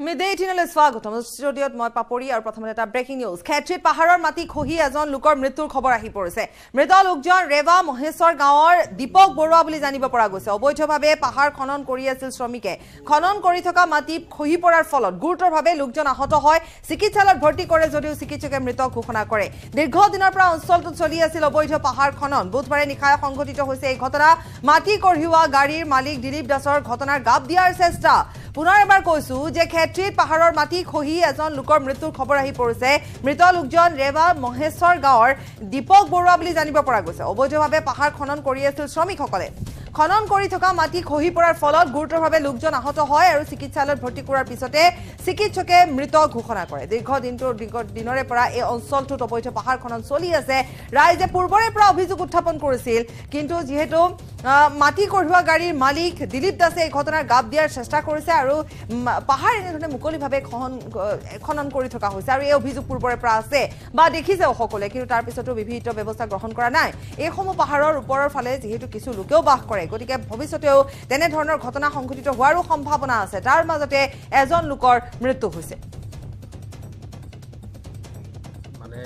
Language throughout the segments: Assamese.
মিড ডে এইটিনলৈ স্বাগতম। ষ্টুডিঅ'ত মই পাপৰি আৰু প্ৰথমতে এটা ব্ৰেকিং নিউজ খেত্ৰীত পাহাৰৰ মাটি খহি এজন লোকৰ মৃত্যুৰ খবৰ আহি পৰিছে। মৃত লোকজন ৰেৱা মহেশ্বৰ গাঁৱৰ দীপক বৰুৱা বুলি জানিব পৰা গৈছে। অবৈধভাৱে পাহাৰ খনন কৰি আছিল শ্ৰমিকে। খনন কৰি থকা মাটি খহি পৰাৰ ফলত গুৰুতৰভাৱে লোকজন আহত হয়। চিকিৎসালয়ত ভৰ্তি কৰে যদিও চিকিৎসকে মৃত ঘোষণা কৰে। দীৰ্ঘদিনৰ পৰা অঞ্চলটোত চলি আছিল অবৈধ পাহাৰ খনন। বুধবাৰে নিশাই সংঘটিত হৈছে এই ঘটনা। মাটি কঢ়িওৱা গাড়ীৰ মালিক দিলীপ দাসৰ ঘটনাৰ গাপ দিয়াৰ চেষ্টা। পুনৰ এবাৰ কৈছো যে খেত্ৰীত পাহাৰৰ মাটি খহি এজন লোকৰ মৃত্যুৰ খবৰ আহি পৰিছে। মৃত লোকজন ৰেৱা মহেশ্বৰ গাঁৱৰ দীপক বৰুৱা বুলি জানিব পৰা গৈছে। অবৈধভাৱে পাহাৰ খনন কৰি আছিল শ্ৰমিকসকলে। খনন কৰি থকা মাটি খহি পৰাৰ ফলত গুৰুতৰভাৱে লোকজন আহত হয় আৰু চিকিৎসালয়ত ভৰ্তি কৰাৰ পিছতে চিকিৎসকে মৃত ঘোষণা কৰে। দীৰ্ঘ দিনটোৰ দীৰ্ঘ দিনৰে পৰা এই অঞ্চলটোত অবৈধ পাহাৰ খনন চলি আছে। ৰাইজে পূৰ্বৰে পৰা অভিযোগ উত্থাপন কৰিছিল। কিন্তু যিহেতু মাটি কঢ়িওৱা গাড়ীৰ মালিক দিলীপ দাসে এই ঘটনাৰ গাপ দিয়াৰ চেষ্টা কৰিছে আৰু পাহাৰ এনেধৰণে মুকলিভাৱে আহ, খনন কৰি থকা হৈছে আৰু এই অভিযোগ পূৰ্বৰে পৰা আছে বা দেখিছেও সকলোৱে। কিন্তু তাৰ পিছতো বিহিত ব্যৱস্থা গ্ৰহণ কৰা নাই। এইসমূহ পাহাৰৰ ওপৰৰ ফালে যিহেতু কিছু লোকেও বাস কৰে। গতিকে ভৱিষ্যতেও তেনেধৰণৰ ঘটনা সংঘটিত হোৱাৰো সম্ভাৱনা আছে। তাৰ মাজতে এজন লোকৰ মৃত্যু হৈছে। মানে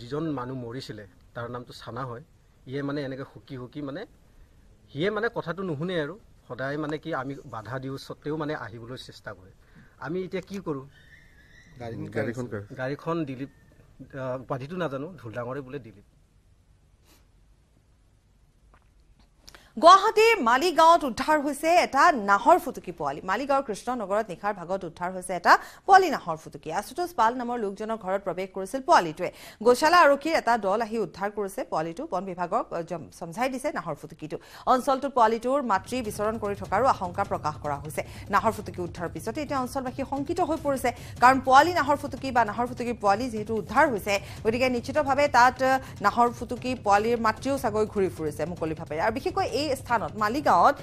যিজন মানুহ মৰিছিলে তাৰ নামটো চানা হয়। ইয়ে মানে এনেকৈ সুকি সুকি মানে সিয়ে মানে কথাটো নুশুনে আৰু। সদায় মানে কি আমি বাধা দিওঁ স্বত্তেও মানে আহিবলৈ চেষ্টা কৰে। আমি এতিয়া কি কৰোঁ? গাড়ীখন? গাড়ীখন দিলীপ উপাধিটো নাজানো ঢোলডাঙৰে বোলে দিলীপ। গুৱাহাটীৰ মালিগাঁৱত উদ্ধাৰ হৈছে এটা নাহৰ ফুটুকী পোৱালি। মালিগাঁৱৰ কৃষ্ণনগৰত নিশাৰ ভাগত উদ্ধাৰ হৈছে এটা পোৱালি নাহৰ ফুটুকী। আশুতোষ পাল নামৰ লোকজনৰ ঘৰত প্ৰৱেশ কৰিছিল পোৱালিটোৱে। গোশালা আৰক্ষীৰ এটা দল আহি উদ্ধাৰ কৰিছে পোৱালিটো। বন বিভাগক সমঝাই দিছে নাহৰ ফুটুকীটো। অঞ্চলটোত পোৱালিটোৰ মাতৃ বিচৰণ কৰি থকাৰো আশংকা প্ৰকাশ কৰা হৈছে। নাহৰ ফুটুকী উদ্ধাৰৰ পিছতে এতিয়া অঞ্চলবাসী শংকিত হৈ পৰিছে। কাৰণ পোৱালি নাহৰ ফুটুকী বা নাহৰ ফুটুকীৰ পোৱালি যিহেতু উদ্ধাৰ হৈছে গতিকে নিশ্চিতভাৱে তাত নাহৰ ফুটুকী পোৱালিৰ মাতৃও চাগৈ ঘূৰি ফুৰিছে মুকলিভাৱে আৰু বিশেষকৈ এই স্থানত মালিগাঁৱত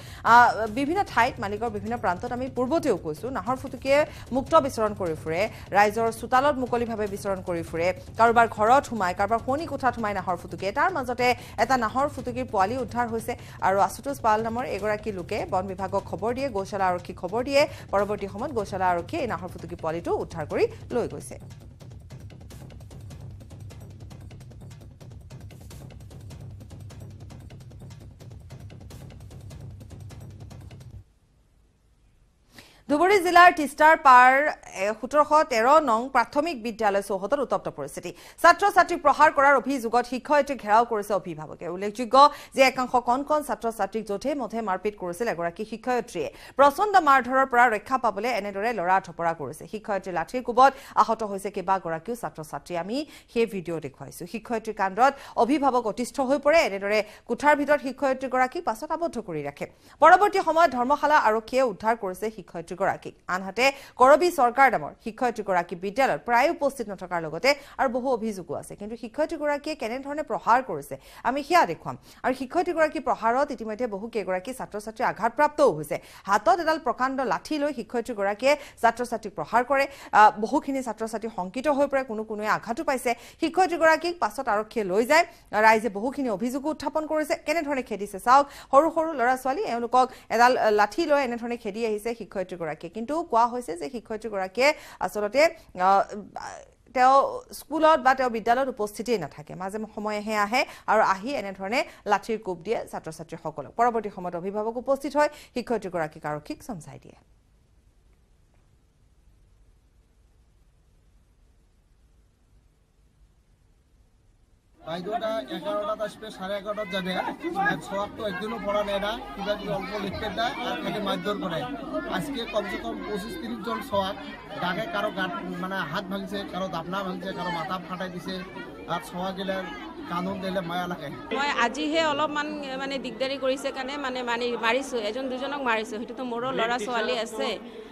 বিভিন্ন ঠাইত মালিগাঁৱৰ বিভিন্ন প্ৰান্তত আমি পূৰ্বতেও কৈছোঁ নাহৰ ফুটুকীয়ে মুক্ত বিচৰণ কৰি ফুৰে ৰাইজৰ চোতালত মুকলিভাৱে বিচৰণ কৰি ফুৰে কাৰোবাৰ ঘৰত সোমাই কাৰোবাৰ শনি কোঠাত সোমাই নাহৰ ফুটুকীয়ে তাৰ মাজতে এটা নাহৰ ফুটুকীৰ পোৱালি উদ্ধাৰ হৈছে আৰু আশুতোষ পাল নামৰ এগৰাকী লোকে বন বিভাগক খবৰ দিয়ে গৌশালা আৰক্ষীক খবৰ দিয়ে। পৰৱৰ্তী সময়ত গৌশালা আৰক্ষীয়ে এই নাহৰ ফুটুকী পোৱালিটো উদ্ধাৰ কৰি লৈ গৈছে। ধুবুৰী জিলাৰ তিষ্টাৰ পাৰ সোতৰশ তেৰ নং প্ৰাথমিক বিদ্যালয় চৌহদত উত্তপ্ত পৰিস্থিতি। ছাত্ৰ ছাত্ৰীক প্ৰহাৰ কৰাৰ অভিযোগত শিক্ষয়িত্ৰীক ঘেৰাও কৰিছে অভিভাৱকে। উল্লেখযোগ্য যে একাংশ কণ কণ ছাত্ৰ ছাত্ৰীক যধে মধে মাৰপিট কৰিছিল এগৰাকী শিক্ষয়িত্ৰীয়ে। প্ৰচণ্ড মাৰধৰৰ পৰা ৰক্ষা পাবলৈ এনেদৰে লৰা থপৰা কৰিছে। শিক্ষয়িত্ৰী লাঠিৰ কোবত আহত হৈছে কেইবাগৰাকীও ছাত্ৰ ছাত্ৰী আমি সেই ভিডিঅ' দেখুৱাইছো। শিক্ষয়িত্ৰীৰ কাণ্ডত অভিভাৱক অতিষ্ঠ হৈ পৰে এনেদৰে কোঠাৰ ভিতৰত শিক্ষয়িত্ৰীগৰাকীক পাছত আবদ্ধ কৰি ৰাখে। পৰৱৰ্তী সময়ত ধৰ্মশালা আৰক্ষীয়ে উদ্ধাৰ কৰিছে শিক্ষয়িত্ৰীগৰাকীক আনহাতে কৰবী চৰকাৰ নামৰ শিক্ষয়িত্ৰীগৰাকী বিদ্যালয়ত প্ৰায় উপস্থিত নথকাৰ লগতে আৰু বহু অভিযোগো আছে। কিন্তু শিক্ষয়িত্ৰীগৰাকীয়ে কেনেধৰণে প্ৰহাৰ কৰিছে আমি সেয়া দেখুৱাম। আৰু শিক্ষয়িত্ৰীগৰাকী প্ৰহাৰত ইতিমধ্যে বহু কেইগৰাকী ছাত্ৰ ছাত্ৰী আঘাতপ্ৰাপ্তও হৈছে। হাতত এডাল প্ৰকাণ্ড লাঠি লৈ শিক্ষয়িত্ৰীগৰাকীয়ে ছাত্ৰ ছাত্ৰীক প্ৰহাৰ কৰে। বহুখিনি ছাত্ৰ ছাত্ৰী শংকিত হৈ পৰে কোনো কোনোৱে আঘাতো পাইছে। শিক্ষয়িত্ৰীগৰাকীক পাছত আৰক্ষীয়ে লৈ যায়। ৰাইজে বহুখিনি অভিযোগো উত্থাপন কৰিছে। কেনেধৰণে খেদিছে চাওক সৰু সৰু ল'ৰা ছোৱালী এওঁলোকক এডাল লাঠি লৈ এনেধৰণে খেদি আহিছে শিক্ষয়িত্ৰীগৰাকীয়ে কিন্তু কোৱা হৈছে যে শিক্ষয়িত্ৰীগৰাকীয়ে আচলতে আহ, তেওঁ স্কুলত বা তেওঁ বিদ্যালয়ত উপস্থিতিয়েই নাথাকে। মাজে সময়েহে আহে আৰু আহি এনেধৰণে লাঠিৰ কোব দিয়ে ছাত্ৰ ছাত্ৰীসকলক পৰৱৰ্তী সময়ত অভিভাৱক উপস্থিত হৈ শিক্ষয়িত্ৰীগৰাকীক আৰক্ষীক চমজাই দিয়ে। আসবে সাড়ে যাবে সবাব তো একদিনও পড়া নেয় না অল্প খালি মারধর করে আজকে কমসে কম পঁচিশ তিরিশ জন সবাব ডাকে কারো মানে হাত ভাঙছে কারো দাপনা ভাঙছে কারো মাথা ফাটাই দিছে আর সবাই গেলে মই আজিহে অলপমান মানে দিগদাৰী কৰিছে কাৰণে মানে মানি মাৰিছোঁ এজন দুজনক মাৰিছোঁ। সেইটোতো মোৰো ল'ৰা ছোৱালী আছে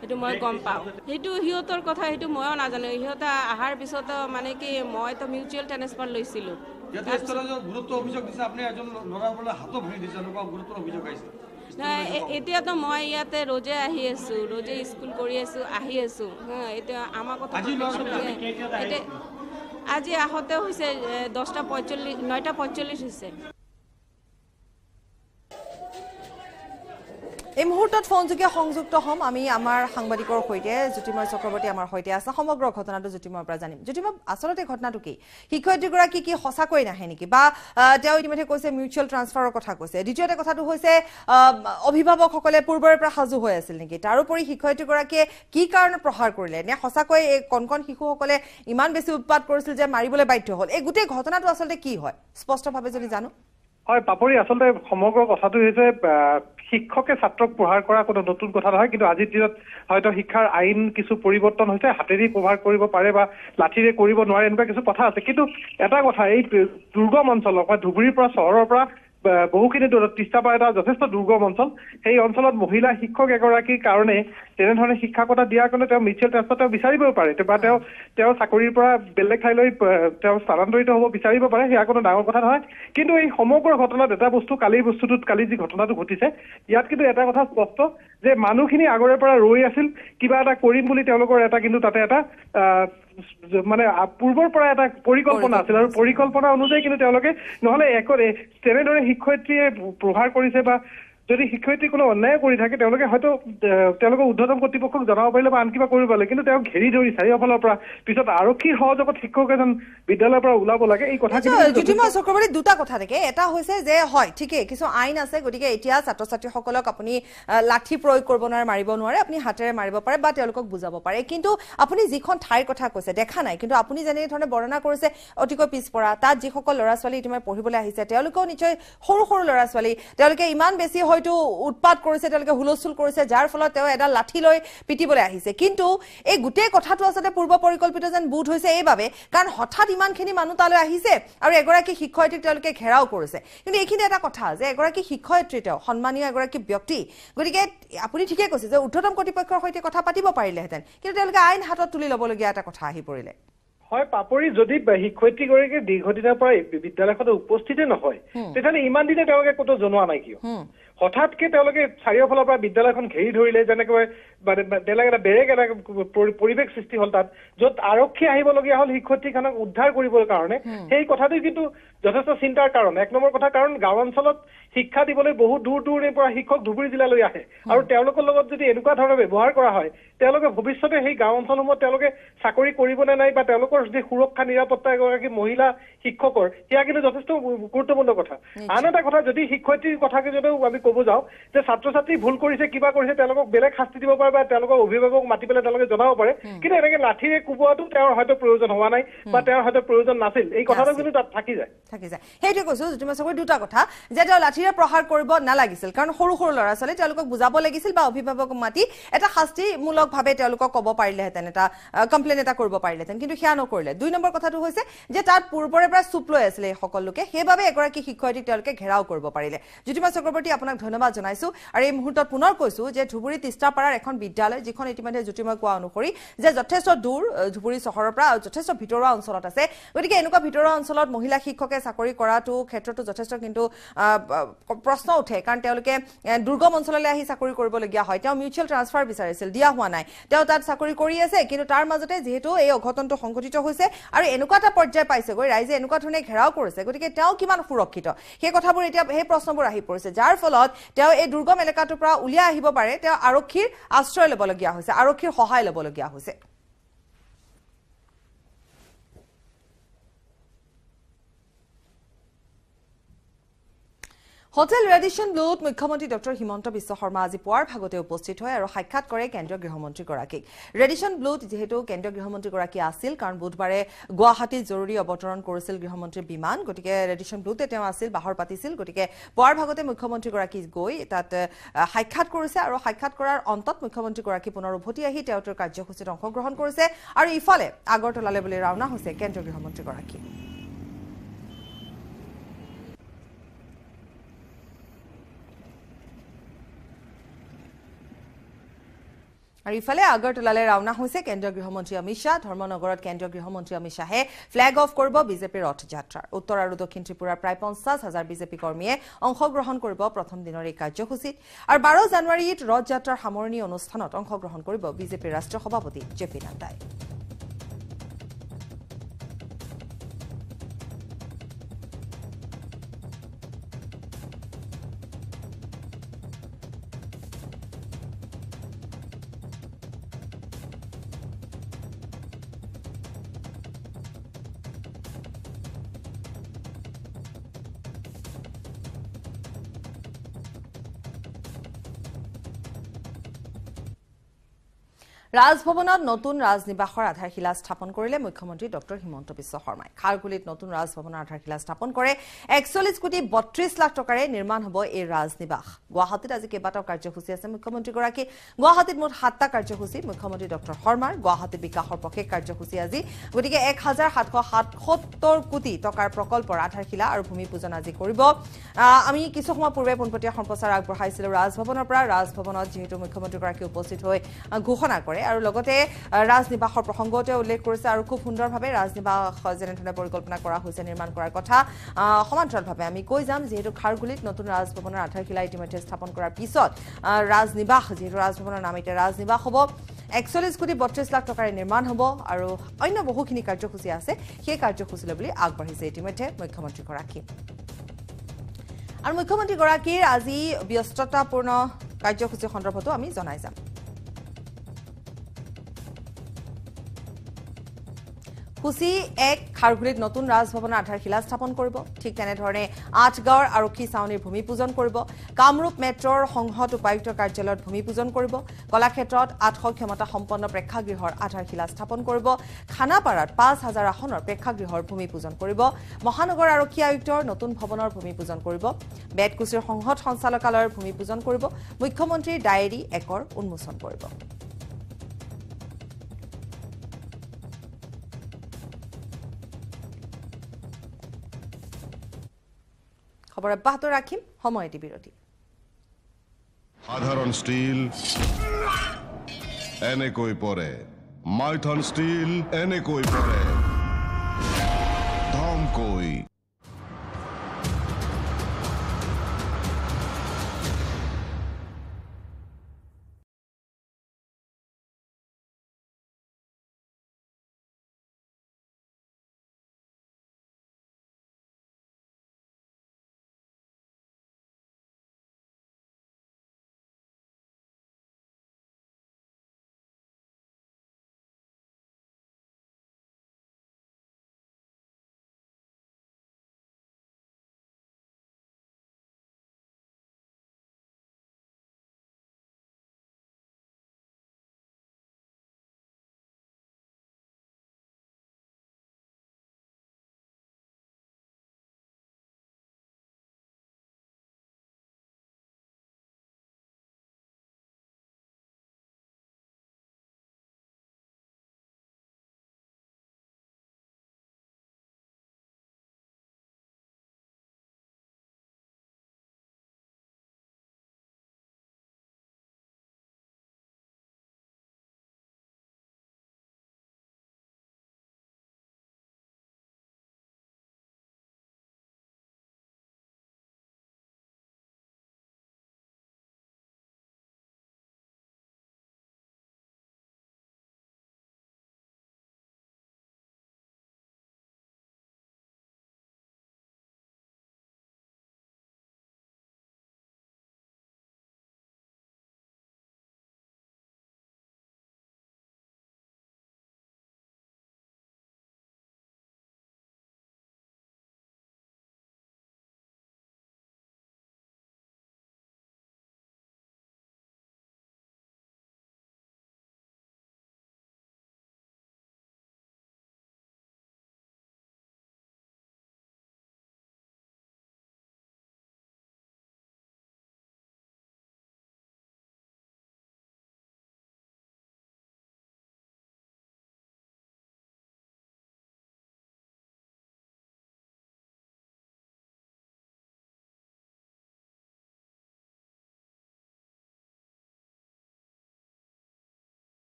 সেইটো মই গম পাওঁ। সেইটো সিহঁতৰ কথা সেইটো ময়ো নাজানো। সিহঁতে অহাৰ পিছতো মানে কি মইতো মিউচুৱেল ট্ৰেন্সফাৰ লৈছিলোঁ। ইয়াতে স্থলত গুৰুত্ব অভিযোগ দিছে আপুনি এজন ল'ৰাৰ বোলে হাতো ভাঙি দিছে এনেকুৱা গুৰুত্বৰ অভিযোগ আহিছে। নাই, এ- এতিয়াতো মই ইয়াতে ৰজে আহি আছোঁ ৰজে স্কুল কৰি আছোঁ আহি আছোঁ। হা এতিয়া আমাৰ কথা আজি ল'ৰা-ছোৱালী এতিয়া আজি আহোঁতে হৈছে দহটা পঁয়চল্লিছ নটা পঁয়চল্লিছ হৈছে। এই মুহূৰ্তত ফোনযোগে সংযুক্ত হ'ম। আমি আমাৰ সাংবাদিকৰ সৈতে জ্যোতিময় চক্ৰৱৰ্তী আমাৰ সৈতে আছে। সমগ্ৰ ঘটনাটো জ্যোতিময়ৰ পৰা জানিম। জ্যোতিময় আচলতে ঘটনাটো কি? শিক্ষয়িত্ৰীগৰাকী কি সঁচাকৈ নাহে নেকি? বা তেওঁ ইতিমধ্যে কৈছে মিউচুৱেল ট্ৰান্সফাৰৰ কথা কৈছে। দ্বিতীয়তে কথাটো হৈছে অভিভাৱকসকলে পূৰ্বৰে পৰা সাজু হৈ আছিল নেকি? তাৰোপৰি শিক্ষয়িত্ৰীগৰাকীয়ে কি কাৰণত প্ৰহাৰ কৰিলে? নে সঁচাকৈ এই কণ কণ শিশুসকলে ইমান বেছি উৎপাত কৰিছিল যে মাৰিবলৈ বাধ্য হ'ল? এই গোটেই ঘটনাটো আচলতে কি হয়? স্পষ্টভাৱে যদি জানো। হয় পাপৰি আচলতে সমগ্ৰ কথাটো হৈছে শিক্ষকে ছাত্ৰক প্ৰহাৰ কৰা কোনো নতুন কথা নহয় কিন্তু আজিৰ দিনত হয়তো শিক্ষাৰ আইন কিছু পৰিৱৰ্তন হৈছে হাতেদি প্ৰহাৰ কৰিব পাৰে বা লাঠিৰে কৰিব নোৱাৰে এনেকুৱা কিছু কথা আছে। কিন্তু এটা কথা এই দুৰ্গম অঞ্চলৰ বা ধুবুৰীৰ পৰা চহৰৰ পৰা বহুখিনি দূৰত তিষ্টাপাৰ এটা যথেষ্ট দুৰ্গম অঞ্চল সেই অঞ্চলত মহিলা শিক্ষক এগৰাকীৰ কাৰণে তেনেধৰণে শিক্ষকতা দিয়াৰ কাৰণে তেওঁ মিউচুৱেল ট্ৰান্সফাৰ তেওঁ বিচাৰিবও পাৰে বা তেওঁ তেওঁ চাকৰিৰ পৰা বেলেগ ঠাইলৈ তেওঁ স্থানান্তৰিত হ'ব বিচাৰিব পাৰে সেয়া কোনো ডাঙৰ কথা নহয়। কিন্তু এই সমগ্ৰ ঘটনাত এটা বস্তু কালিৰ বস্তুটোত কালি যি ঘটনাটো ঘটিছে ইয়াত কিন্তু এটা কথা স্পষ্ট যে মানুহখিনি আগৰে পৰা ৰৈ আছিল কিবা এটা কৰিম বুলি তেওঁলোকৰ এটা কিন্তু তাতে এটা মানে পূৰ্বৰ পৰা এটা পৰিকল্পনা আছিল আৰু পৰিকল্পনা। অনুযায়ী কিন্তু তেওঁলোকে নহলে একৰে তেনেদৰে শিক্ষয়িত্ৰীয়ে প্ৰহাৰ কৰিছে বা যদি শিক্ষয়িত্ৰী কোনো অন্যায় কৰি থাকে তেওঁলোকে হয়তো তেওঁলোকৰ ঊৰ্ধ্বতম কৰ্তৃপক্ষক জনাব পাৰিলে বা আন কিবা কৰিব পাৰিলে কিন্তু তেওঁক ঘেৰি ধৰি চাৰিওফালৰ পৰা পিছত আৰক্ষীৰ সহযোগত শিক্ষক এজন বিদ্যালয়ৰ পৰা ওলাব লাগে এই জ্যোতিময় চক্ৰৱৰ্তী দুটা কথা থাকে। এটা হৈছে যে হয় ঠিকেই কিছু আইন আছে গতিকে এতিয়া ছাত্ৰ ছাত্ৰীসকলক আপুনি লাঠি প্ৰয়োগ কৰিব নোৱাৰে মাৰিব নোৱাৰে আপুনি হাতেৰে মাৰিব পাৰে বা তেওঁলোকক বুজাব পাৰে। কিন্তু আপুনি যিখন ঠাইৰ কথা কৈছে দেখা নাই কিন্তু আপুনি যেনেধৰণে বৰ্ণনা কৰিছে অতিকৈ পিছপৰা তাত যিসকল ল'ৰা ছোৱালী ইতিমধ্যে পঢ়িবলৈ আহিছে তেওঁলোকেও নিশ্চয় সৰু সৰু ল'ৰা ছোৱালী তেওঁলোকে ইমান বেছি হয়তো উৎপাত কৰিছে তেওঁলোকে হুলস্থুল কৰিছে যাৰ ফলত তেওঁ এডাল লাঠি লৈ পিটিবলৈ আহিছে। কিন্তু এই গোটেই কথাটো আচলতে পূৰ্ব পৰিকল্পিত যেন বোধ হৈছে এইবাবে কাৰণ হঠাৎ ইমানখিনি মানুহ তালৈ আহিছে আৰু এগৰাকী শিক্ষয়িত্ৰীক তেওঁলোকে ঘেৰাও কৰিছে। কিন্তু এইখিনি এটা কথা যে এগৰাকী শিক্ষয়িত্ৰী তেওঁ সন্মানীয় এগৰাকী ব্যক্তি গতিকে আপুনি ঠিকে কৈছে যে ঊৰ্ধ্বতম কৰ্তৃপক্ষৰ সৈতে কথা পাতিব পাৰিলেহেঁতেন কিন্তু তেওঁলোকে আইন হাতত তুলি ল'বলগীয়া এটা কথা আহি পৰিলে। হয় পাপৰি যদি শিক্ষয়িত্ৰীগৰাকী দীৰ্ঘদিনৰ পৰা বিদ্যালয়খনত উপস্থিতে নহয় তেতিয়াহ'লে ইমান দিনে তেওঁলোকে ক'তো জনোৱা নাই কিয়? হঠাৎকে তেওঁলোকে চাৰিওফালৰ পৰা বিদ্যালয়খন ঘেৰি ধৰিলে যেনেকৈ মানে বেলেগ এটা বেলেগ এটা পৰি- পৰিৱেশ সৃষ্টি হ'ল তাত য'ত আৰক্ষী আহিবলগীয়া হ'ল শিক্ষয়িত্ৰীখনক উদ্ধাৰ কৰিবৰ কাৰণে। সেই কথাটো কিন্তু যথেষ্ট চিন্তাৰ কাৰণ। এক নম্বৰ কথা কাৰণ গাঁও অঞ্চলত শিক্ষা দিবলৈ বহু দূৰ দূৰণিৰ পৰা শিক্ষক ধুবুৰী জিলালৈ আহে। আৰু তেওঁলোকৰ লগত যদি এনেকুৱা ধৰণৰ ব্যৱহাৰ কৰা হয় তেওঁলোকে ভৱিষ্যতে সেই গাঁও অঞ্চলসমূহত তেওঁলোকে চাকৰি কৰিব নে নাই বা তেওঁলোকৰ যি সুৰক্ষা নিৰাপত্তা এগৰাকী মহিলা শিক্ষকৰ সেয়া কিন্তু যথেষ্ট গুৰুত্বপূৰ্ণ কথা। আন এটা কথা যদি শিক্ষয়িত্ৰীৰ কথাকে যদিও আমি ক'ব যাওঁ যে ছাত্ৰ ছাত্ৰী ভুল কৰিছে কিবা কৰিছে তেওঁলোকক বেলেগ শাস্তি দিব পাৰে বা তেওঁলোকৰ অভিভাৱক মাতি পেলাই তেওঁলোকে জনাব পাৰে। কিন্তু এনেকে লাঠিৰে কোবোৱাটো তেওঁৰ হয়তো প্ৰয়োজন হোৱা নাই বা তেওঁৰ হয়তো প্ৰয়োজন নাছিল। এই কথাটো কিন্তু তাত থাকি যায়। থাকি যায়। সেইটোৱে কৈছো জ্যোতিময় চকুৰি দুটা কথা যে তেওঁ লাঠিৰে প্ৰহাৰ কৰিব নালাগিছিল। কাৰণ সৰু সৰু ল'ৰা ছোৱালী তেওঁলোকক বুজাব লাগিছিল বা অভিভাৱকক মাতি এটা শাস্তিমূলকভাৱে তেওঁলোকক ক'ব পাৰিলেহেঁতেন এটা কমপ্লেইন এটা কৰিব পাৰিলেহেঁতেন। কিন্তু সেয়া নকৰিলে। দুই নম্বৰ কথাটো হৈছে যে তাত পূৰ্বৰে পৰা চুপ লৈ আছিলে এই সকলো লোকে সেইবাবে এগৰাকী শিক্ষয়িত্ৰীক তেওঁলোকে ঘেৰাও কৰিব পাৰিলে। জ্যোতিময় চক্ৰৱৰ্তী আপোনাক ধন্যবাদ জনাইছো আৰু এই মুহূৰ্তত পুনৰ কৈছো যে ধুবুৰী তিষ্টাপাৰাৰ এখন বিদ্যালয় যিখন ইতিমধ্যে জ্যোতিময় কোৱা অনুসৰি যে যথেষ্ট দূৰ ধুবুৰী চহৰৰ পৰা যথেষ্ট ভিতৰুৱা অঞ্চলত আছে। গতিকে এনেকুৱা ভিতৰুৱা অঞ্চলত মহিলা শিক্ষকে চাকৰি কৰাটো ক্ষেত্ৰতো যথেষ্ট কিন্তু প্ৰশ্ন উঠে। কাৰণ তেওঁলোকে দুৰ্গম অঞ্চললৈ আহি চাকৰি কৰিবলগীয়া হয়। তেওঁ মিউচুৱেল ট্ৰান্সফাৰ বিচাৰিছিল দিয়া হোৱা নাই। তেওঁ তাত চাকৰি কৰি আছে কিন্তু তাৰ মাজতে যিহেতু এই অঘটনটো সংঘটিত হৈছে আৰু এনেকুৱা এটা পৰ্যায় পাইছেগৈ ৰাইজে এনেকুৱা ধৰণে ঘেৰাও কৰিছে। গতিকে তেওঁ কিমান সুৰক্ষিত? সেই কথাবোৰ এতিয়া সেই প্ৰশ্নবোৰ আহি পৰিছে। যাৰ ফলত তেওঁ এই দুৰ্গম এলেকাটোৰ পৰা উলিয়াই আহিব পাৰে। তেওঁ আৰক্ষীৰ আশ্ৰয় ল'বলগীয়া হৈছে আৰক্ষীৰ সহায় ল'বলগীয়া হৈছে। হোটেল ৰেডিশ্যন ব্লুত মুখ্যমন্ত্ৰী ডক্টৰ হিমন্ত বিশ্ব শৰ্মা আজি পুৱাৰ ভাগতে উপস্থিত হয় আৰু সাক্ষাৎ কৰে কেন্দ্ৰীয় গৃহমন্ত্ৰীগৰাকীক। ৰেডিশ্যন ব্লুত যিহেতু কেন্দ্ৰীয় গৃহমন্ত্ৰীগৰাকী আছিল কাৰণ বুধবাৰে গুৱাহাটীত জৰুৰী অৱতৰণ কৰিছিল গৃহমন্ত্ৰীৰ বিমান গতিকে ৰেডিশ্যন ব্লুতে তেওঁ আছিল বাহৰ পাতিছিল গতিকে পুৱাৰ ভাগতে মুখ্যমন্ত্ৰীগৰাকী গৈ তাত সাক্ষাৎ কৰিছে আৰু সাক্ষাৎ কৰাৰ অন্তত মুখ্যমন্ত্ৰীগৰাকী পুনৰ উভতি আহি তেওঁ তেওঁৰ কাৰ্যসূচীত অংশগ্ৰহণ কৰিছে। আৰু ইফালে আগৰতলালৈ বুলি ৰাওনা হৈছে কেন্দ্ৰীয় গৃহমন্ত্ৰীগৰাকী। আৰু ইফালে আগৰতলালৈ ৰাওনা হৈছে কেন্দ্ৰীয় গৃহমন্ত্ৰী অমিত শ্বাহ। ধৰ্মনগৰত কেন্দ্ৰীয় গৃহমন্ত্ৰী অমিত শ্বাহে ফ্লেগ অফ কৰিব বিজেপিৰ ৰথযাত্ৰাৰ। উত্তৰ আৰু দক্ষিণ ত্ৰিপুৰাৰ প্ৰায় পঞ্চাছ হাজাৰ বিজেপি কৰ্মীয়ে অংশগ্ৰহণ কৰিব প্ৰথম দিনৰ এই কাৰ্যসূচীত। আৰু বাৰ জানুৱাৰীত ৰথযাত্ৰাৰ সামৰণি অনুষ্ঠানত অংশগ্ৰহণ কৰিব বিজেপিৰ ৰাষ্ট্ৰীয় সভাপতি জে পি নাড্ডাই। ৰাজভৱনত নতুন ৰাজনিবাসৰ আধাৰশিলা স্থাপন কৰিলে মুখ্যমন্ত্ৰী ডক্টৰ হিমন্ত বিশ্ব শৰ্মাই। খাৰগুলিত নতুন ৰাজভৱনৰ আধাৰশিলা স্থাপন কৰে। একচল্লিছ কোটি বত্ৰিছ লাখ টকাৰে নিৰ্মাণ হ'ব এই ৰাজনিবাস। গুৱাহাটীত আজি কেইবাটাও কাৰ্যসূচী আছে। মুখ্যমন্ত্ৰীগৰাকী গুৱাহাটীত মুঠ সাতটা কাৰ্যসূচী। মুখ্যমন্ত্ৰী ডক্টৰ শৰ্মাৰ গুৱাহাটী বিকাশৰ পক্ষে কাৰ্যসূচী আজি। গতিকে এক হাজাৰ সাতশ সাতসত্তৰ কোটি টকাৰ প্ৰকল্পৰ আধাৰশিলা আৰু ভূমি পূজন আজি কৰিব। আমি কিছু সময় পূৰ্বে পোনপটীয়া সম্প্ৰচাৰ আগবঢ়াইছিলো ৰাজভৱনৰ পৰা। ৰাজভৱনত যিহেতু মুখ্যমন্ত্ৰীগৰাকী উপস্থিত হৈ ঘোষণা কৰে আৰু লগতে ৰাজনিবাসৰ প্ৰসংগও তেওঁ উল্লেখ কৰিছে আৰু খুব সুন্দৰভাৱে ৰাজনিবাস যেনেধৰণে পৰিকল্পনা কৰা হৈছে নিৰ্মাণ কৰাৰ কথা সমান্তৰালভাৱে আমি কৈ যাম। যিহেতু খাৰগুলিত নতুন ৰাজভৱনৰ আধাৰশিলা ইতিমধ্যে স্থাপন কৰাৰ পিছত ৰাজনিবাস যিহেতু ৰাজভৱনৰ নাম এতিয়া ৰাজনিবাস হ'ব একচল্লিছ কোটি বত্ৰিছ লাখ টকাৰে নিৰ্মাণ হ'ব আৰু অন্য বহুখিনি কাৰ্যসূচী আছে সেই কাৰ্যসূচীলৈ বুলি আগবাঢ়িছে ইতিমধ্যে মুখ্যমন্ত্ৰীগৰাকী। আৰু মুখ্যমন্ত্ৰীগৰাকীৰ আজি ব্যস্ততাপূৰ্ণ কাৰ্যসূচী সন্দৰ্ভতো আমি জনাই যাম। সূচী এক খাৰঘুলিত নতুন ৰাজভৱনৰ আধাৰশিলা স্থাপন কৰিব। ঠিক তেনেধৰণে আঠগাঁৱৰ আৰক্ষী ছাউনীৰ ভূমি পূজন কৰিব। কামৰূপ মেট্ৰৰ সংহত উপায়ুক্তৰ কাৰ্যালয়ত ভূমি পূজন কৰিব। কলাক্ষেত্ৰত আঠশ ক্ষমতা সম্পন্ন প্ৰেক্ষাগৃহৰ আধাৰশিলা স্থাপন কৰিব। খানাপাৰাত পাঁচ হাজাৰ আসনৰ প্ৰেক্ষাগৃহৰ ভূমি পূজন কৰিব। মহানগৰ আৰক্ষী আয়ুক্তৰ নতুন ভৱনৰ ভূমি পূজন কৰিব। বেতকুছিৰ সংহত সঞ্চালকালয়ৰ ভূমি পূজন কৰিব। মুখ্যমন্ত্ৰীৰ ডায়েৰী একৰ উন্মোচন কৰিব। খবৰ অব্যাহত ৰাখিম সময় এটি বিৰতি সাধাৰণ ষ্টীল এনেকৈ পৰে মাইথন ষ্টীল এনেকৈ পৰে ধমকৈ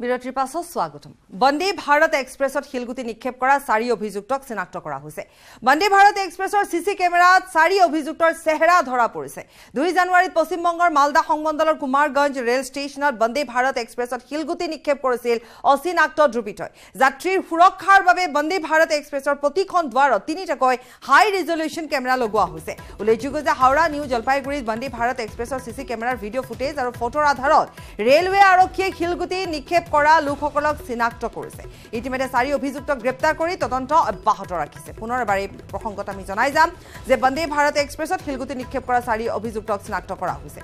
বিৰতিৰ পাছত স্বাগতম। বন্দে ভাৰত এক্সপ্ৰেছত শিলগুটি নিক্ষেপ কৰা চাৰি অভিযুক্তক চিনাক্ত কৰা হৈছে। বন্দে ভাৰত এক্সপ্ৰেছৰ চি চি কেমেৰাত চাৰি অভিযুক্তৰ চেহেৰা ধৰা পৰিছে। দুই জানুৱাৰীত পশ্চিমবংগৰ মালদা সংমণ্ডলৰ কুমাৰগঞ্জ ৰেল ষ্টেচনত বন্দে ভাৰত এক্সপ্ৰেছত শিলগুটি নিক্ষেপ কৰিছিল অচিনাক্ত দ্ৰুবিতই। যাত্ৰীৰ সুৰক্ষাৰ বাবে বন্দে ভাৰত এক্সপ্ৰেছৰ প্ৰতিখন দুৱাৰত তিনিটাকৈ হাই ৰিজলিউশ্যন কেমেৰা লগোৱা হৈছে। উল্লেখযোগ্য যে হাওৰা নিউ জলপাইগুৰিত বন্দে ভাৰত এক্সপ্ৰেছৰ চি চি কেমেৰাৰ ভিডিঅ' ফুটেজ আৰু ফটোৰ আধাৰত ৰেলৱে আৰক্ষীয়ে শিলগুটি নিক্ষেপ কৰা লোকসকলক চিনাক্ত কৰিছে। ইতিমধ্যে চাৰি অভিযুক্তক গ্ৰেপ্তাৰ কৰি তদন্ত অব্যাহত ৰাখিছে। পুনৰ এবাৰ এই প্ৰসংগত আমি জনাই যাম যে বন্দে ভাৰত এক্সপ্ৰেছত শিলগুটি নিক্ষেপ কৰা চাৰি অভিযুক্তক চিনাক্ত কৰা হৈছে।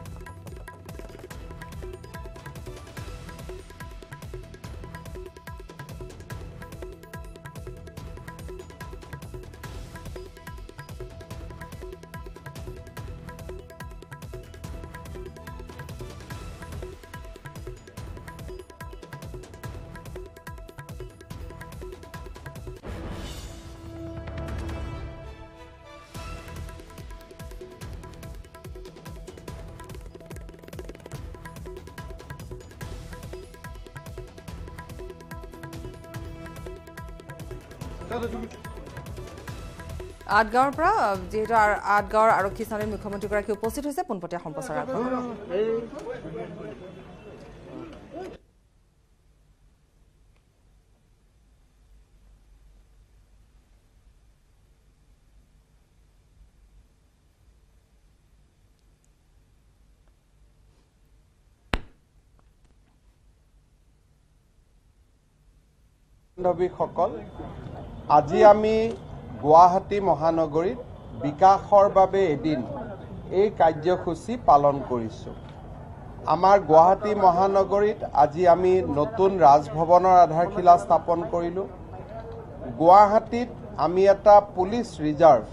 আঠগাঁৱৰ পৰা যিহেতু আঠগাঁৱৰ আৰক্ষী স্থানীয় মুখ্যমন্ত্ৰীগৰাকী উপস্থিত হৈছে পোনপটীয়া সম্প্ৰচাৰ বান্ধৱীসকল আজি আমি গুৱাহাটী মহানগৰীত বিকাশৰ বাবে এদিন এই কাৰ্যসূচী পালন কৰিছোঁ। আমাৰ গুৱাহাটী মহানগৰীত আজি আমি নতুন ৰাজভৱনৰ আধাৰশিলা স্থাপন কৰিলোঁ। গুৱাহাটীত আমি এটা পুলিচ ৰিজাৰ্ভ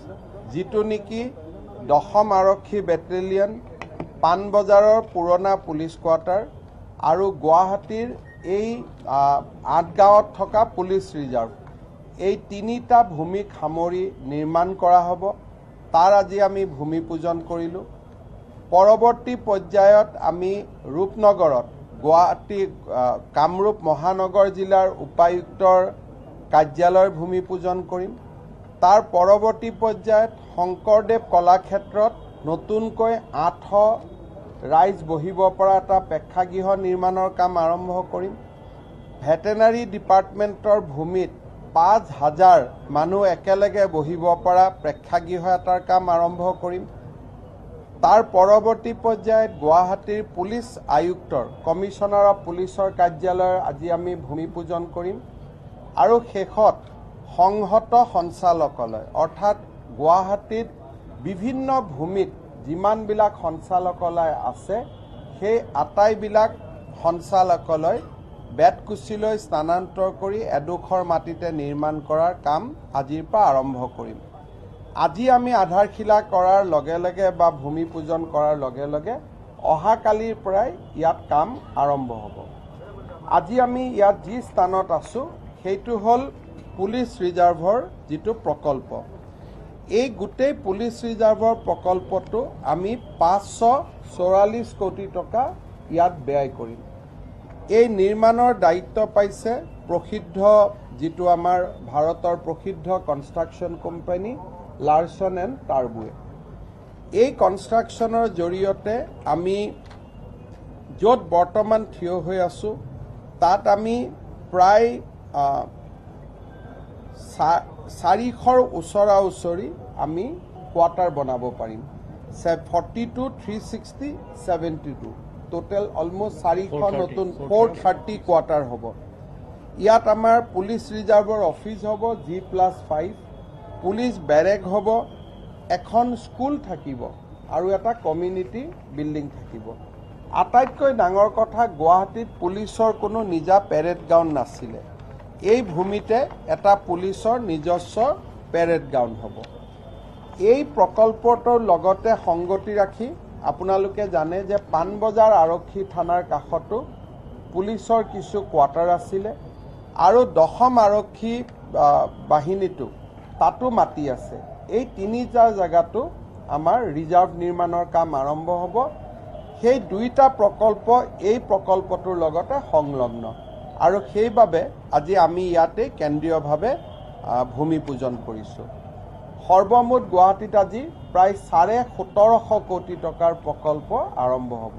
যিটো নেকি দশম আৰক্ষী বেটেলিয়ন পাণবজাৰৰ পুৰণা পুলিচ কোৱাৰ্টাৰ আৰু গুৱাহাটীৰ এই আঠগাঁৱত থকা পুলিচ ৰিজাৰ্ভ। এই তিনিটা ভূমিক সামৰি নিৰ্মাণ কৰা হ'ব। তাৰ আজি আমি ভূমি পূজন কৰিলোঁ। পৰৱৰ্তী পৰ্যায়ত আমি ৰূপনগৰত গুৱাহাটী কামৰূপ মহানগৰ জিলাৰ উপায়ুক্তৰ কাৰ্যালয়ৰ ভূমি পূজন কৰিম। তাৰ পৰৱৰ্তী পৰ্যায়ত শংকৰদেৱ কলাক্ষেত্ৰত নতুনকৈ আঠশ ৰাইজ বহিব পৰা এটা প্ৰেক্ষাগৃহ নিৰ্মাণৰ কাম আৰম্ভ কৰিম। ভেটেনাৰী ডিপাৰ্টমেণ্টৰ ভূমিত পাঁচ হাজাৰ মানুহ একেলগে বহিব পৰা প্ৰেক্ষাগৃহ এটাৰ কাম আৰম্ভ কৰিম। তাৰ পৰৱৰ্তী পৰ্যায়ত গুৱাহাটীৰ পুলিচ আয়ুক্তৰ কমিশ্যনাৰ অফ পুলিচৰ কাৰ্যালয়ৰ আজি আমি ভূমি পূজন কৰিম। আৰু শেষত সংহত সঞ্চালকালয় অৰ্থাৎ গুৱাহাটীত বিভিন্ন ভূমিত যিমানবিলাক সঞ্চালকালয় আছে সেই আটাইবিলাক সঞ্চালকালয় বেতকুচিলৈ স্থানান্তৰ কৰি এডোখৰ মাটিতে নিৰ্মাণ কৰাৰ কাম আজিৰ পৰা আৰম্ভ কৰিম। আজি আমি আধাৰশিলা কৰাৰ লগে লগে বা ভূমি পূজন কৰাৰ লগে লগে অহাকালিৰ পৰাই ইয়াত কাম আৰম্ভ হ'ব। আজি আমি ইয়াত যি স্থানত আছোঁ সেইটো হ'ল পুলিচ ৰিজাৰ্ভৰ যিটো প্ৰকল্প। এই গোটেই পুলিচ ৰিজাৰ্ভৰ প্ৰকল্পটো আমি পাঁচশ চৌৰাল্লিছ কোটি টকা ইয়াত ব্যয় কৰিম। এই নিৰ্মাণৰ দায়িত্ব পাইছে প্ৰসিদ্ধ যিটো আমাৰ ভাৰতৰ প্ৰসিদ্ধ কনষ্ট্ৰাকশ্যন কোম্পানী লাৰ্চন এণ্ড টাৰ্বোৱে এই কনষ্ট্ৰাকশ্যনৰ জৰিয়তে আমি য'ত বৰ্তমান থিয় হৈ আছোঁ তাত আমি প্ৰায় চাৰিশৰ ওচৰা ওচৰি আমি কোৱাৰ্টাৰ বনাব পাৰিম। Forty two three sixty seventy two total almost চাৰিশ নতুন ফ'ৰ থাৰ্টি কোৱাৰ্টাৰ হ'ব। ইয়াত আমাৰ পুলিচ ৰিজাৰ্ভৰ অফিচ হ'ব G plus five police barrack হ'ব এখন স্কুল থাকিব আৰু এটা কমিউনিটি বিল্ডিং থাকিব। আটাইতকৈ ডাঙৰ কথা গুৱাহাটীত পুলিচৰ কোনো নিজা পেৰেড গ্ৰাউণ্ড নাছিলে। এই ভূমিতে এটা পুলিচৰ নিজস্ব পেৰেড গ্ৰাউণ্ড হ'ব। এই প্ৰকল্পটোৰ লগতে সংগতি ৰাখি আপোনালোকে জানে যে পাণবজাৰ আৰক্ষী থানাৰ কাষতো পুলিচৰ কিছু কোৱাৰ্টাৰ আছিলে আৰু দশম আৰক্ষী বাহিনীটো তাতো মাটি আছে। এই তিনিটা জেগাতো আমাৰ ৰিজাৰ্ভ নিৰ্মাণৰ কাম আৰম্ভ হ'ব। সেই দুইটা প্ৰকল্প এই প্ৰকল্পটোৰ লগতে সংলগ্ন। আৰু সেইবাবে আজি আমি ইয়াতে কেন্দ্ৰীয়ভাৱে ভূমি পূজন কৰিছোঁ। সৰ্বমুঠ গুৱাহাটীত আজি প্ৰায় চাৰে সোতৰশ কোটি টকাৰ প্ৰকল্প আৰম্ভ হ'ব।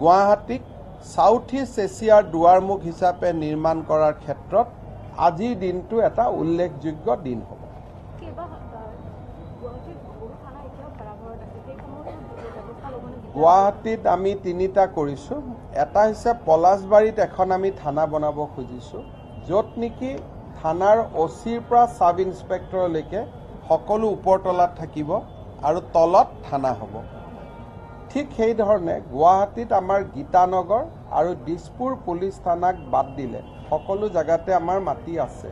গুৱাহাটীক ছাউথ ইষ্ট এছিয়াৰ দুৱাৰমুখ হিচাপে নিৰ্মাণ কৰাৰ ক্ষেত্ৰত আজিৰ দিনটো এটা উল্লেখযোগ্য দিন হ'ব। গুৱাহাটীত আমি তিনিটা কৰিছোঁ। এটা হৈছে পলাশবাৰীত এখন আমি থানা বনাব খুজিছোঁ য'ত নেকি থানাৰ অ' চিৰ পৰা ছাব ইন্সপেক্টৰলৈকে সকলো ওপৰতলাত থাকিব আৰু তলত থানা হ'ব। ঠিক সেইধৰণে গুৱাহাটীত আমাৰ গীতানগৰ আৰু দিছপুৰ পুলিচ থানাক বাদ দিলে। সকলো জেগাতে আমাৰ মাটি আছে।